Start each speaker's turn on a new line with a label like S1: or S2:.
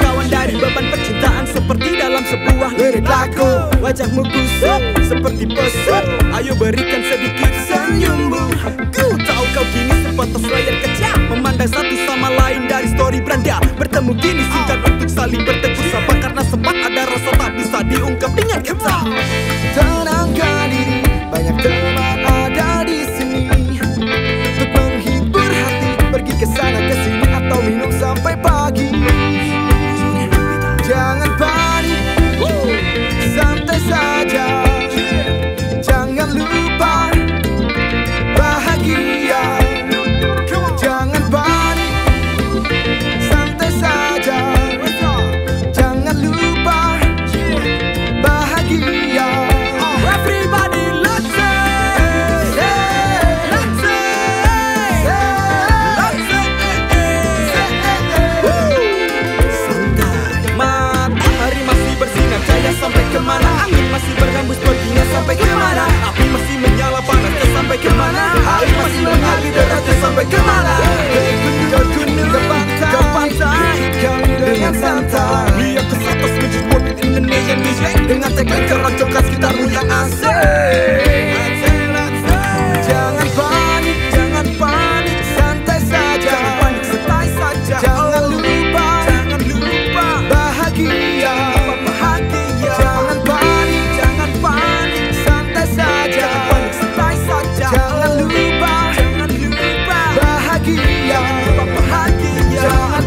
S1: kawan dari beban percintaan Seperti dalam sebuah lirik lagu. Wajahmu kusut seperti pesut. Ayo berikan sedikit senyummu Ku tahu kau kini sebatas layar kecil Memandang satu sama lain dari story beranda Bertemu kini singkat untuk saling bertegur sapa Karena sempat ada rasa tak bisa diungkap dengan kata.
S2: Tenangkan diri banyak teman ke mana? Angin masih berhembus perginya sampai ke mana? Api masih menyala panas sampai ke mana? Jangan bahagia. Jangan